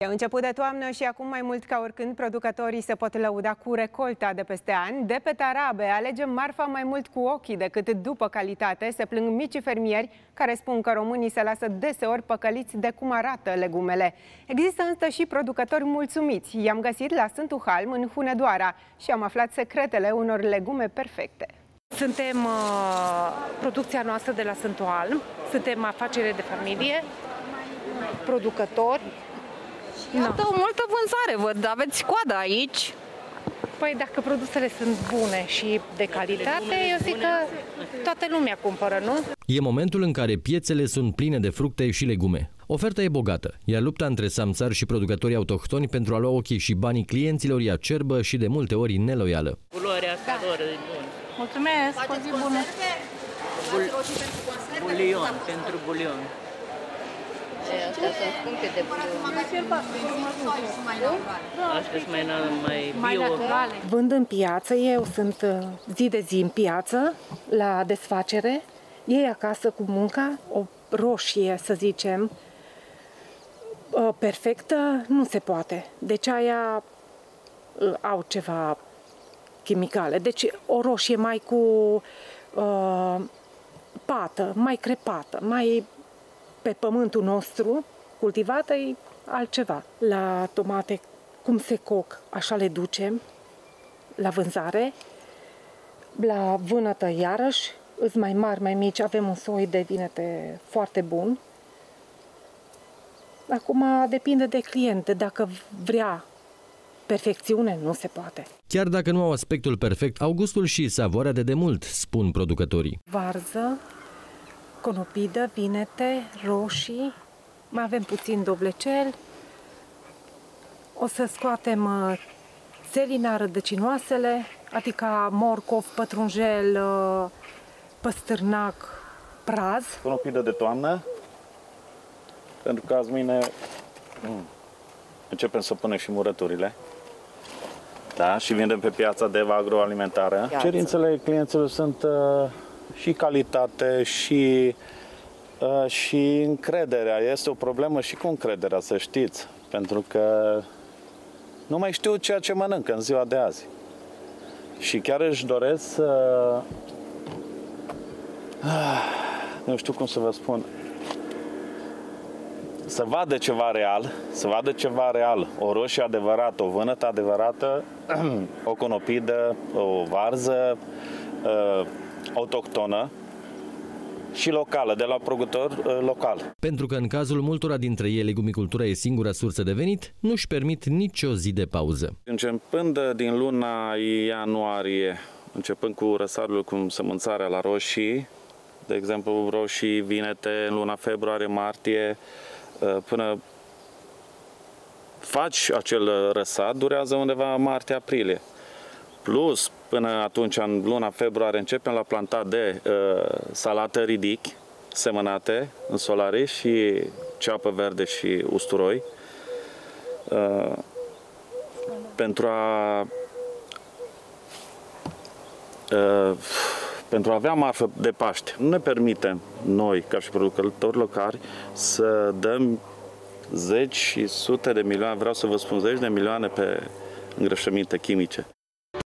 E început de toamnă și acum mai mult ca oricând producătorii se pot lăuda cu recolta de peste ani. De pe tarabe alegem marfa mai mult cu ochii decât după calitate. Se plâng mici fermieri care spun că românii se lasă deseori păcăliți de cum arată legumele. Există însă și producători mulțumiți. I-am găsit la Sântul Halm în Hunedoara și am aflat secretele unor legume perfecte. Suntem uh, producția noastră de la Sântul Halm, suntem afacere de familie, producători, Iată o multă vânzare, văd, aveți coada aici. Păi dacă produsele sunt bune și de calitate, eu zic că toată lumea cumpără, nu? E momentul în care piețele sunt pline de fructe și legume. Oferta e bogată, iar lupta între samțari și producătorii autohtoni pentru a lua ochii și banii clienților e acerbă și de multe ori neloială. Culoarea asta da. lor e bună. Mulțumesc, o zi bună. Bul bulion, pentru bulion. Astea sunt scumpe de Astea sunt mai, mai, mai bio. naturale. Vând în piață, eu sunt uh, zi de zi în piață, la desfacere, ei acasă cu munca, o roșie, să zicem, uh, perfectă, nu se poate. Deci aia uh, au ceva chimicale. Deci o roșie mai cu uh, pată, mai crepată, mai pe pământul nostru cultivată e altceva. La tomate, cum se coc, așa le ducem la vânzare. La vânătă, iarăși, îs mai mari, mai mici, avem un soi de vinete foarte bun. Acum depinde de client, dacă vrea perfecțiune, nu se poate. Chiar dacă nu au aspectul perfect, au gustul și savoarea de demult, spun producătorii. Varză, conopidă, vinete, roșii, mai avem puțin dovlecel. O să scoatem uh, selina, rădăcinoasele, adică morcov, pătrunjel, uh, păstârnac, praz. Conopidă de toamnă, pentru că azi mâine mm, începem să punem și murăturile. Da, și vindem pe piața de agroalimentară. Piața. Cerințele clienților sunt uh, și calitate și, uh, și încrederea. Este o problemă și cu încrederea, să știți, pentru că nu mai știu ceea ce mănânc în ziua de azi. Și chiar își doresc să... Uh, nu știu cum să vă spun să vadă ceva real, să vadă ceva real, o roșie adevărată, o vânătă adevărată, o conopidă, o varză, uh, autohtonă și locală, de la producător uh, local. Pentru că în cazul multora dintre ei legumicultura e singura sursă de venit, nu-și permit nicio zi de pauză. Începând din luna ianuarie, începând cu răsarul cu sămânțarea la roșii, de exemplu roșii, vinete în luna februarie-martie, uh, până faci acel răsad, durează undeva martie-aprilie. Plus, până atunci, în luna februarie, începem la plantat de uh, salată ridic, semănate în solare și ceapă verde și usturoi. Uh, pentru a uh, pentru a avea marfă de Paște. Nu ne permitem noi, ca și producători locali, să dăm zeci și sute de milioane, vreau să vă spun zeci de milioane pe îngrășăminte chimice.